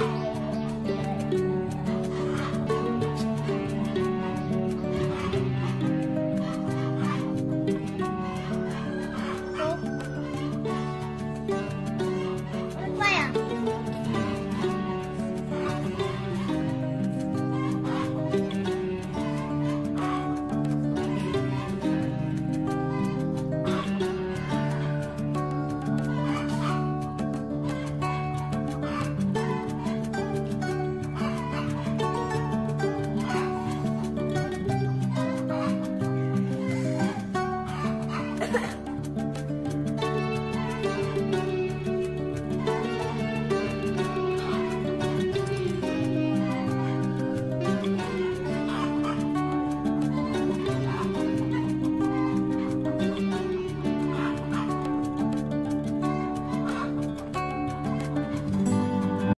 Bye.